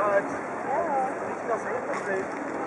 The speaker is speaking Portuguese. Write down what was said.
much. Yeah. Thank you